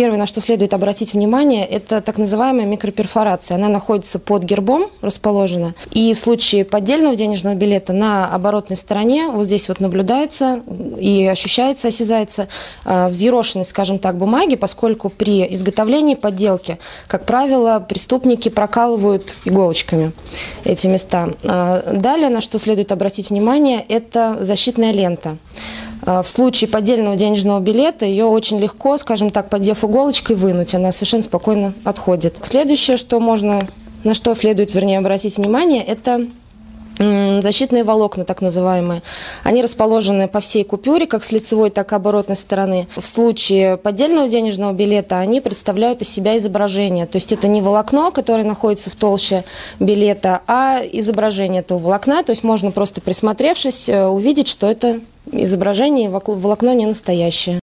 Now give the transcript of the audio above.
Первое, на что следует обратить внимание, это так называемая микроперфорация. Она находится под гербом, расположена. И в случае поддельного денежного билета на оборотной стороне, вот здесь вот наблюдается и ощущается, осязается э, взъерошенность, скажем так, бумаги, поскольку при изготовлении подделки, как правило, преступники прокалывают иголочками эти места. Э, далее, на что следует обратить внимание, это защитная лента. В случае поддельного денежного билета ее очень легко, скажем так, поддев иголочкой, вынуть. Она совершенно спокойно отходит. Следующее, что можно, на что следует, вернее, обратить внимание, это защитные волокна, так называемые. Они расположены по всей купюре, как с лицевой, так и оборотной стороны. В случае поддельного денежного билета они представляют из себя изображение. То есть это не волокно, которое находится в толще билета, а изображение этого волокна. То есть можно просто присмотревшись увидеть, что это изображение волокно не настоящее.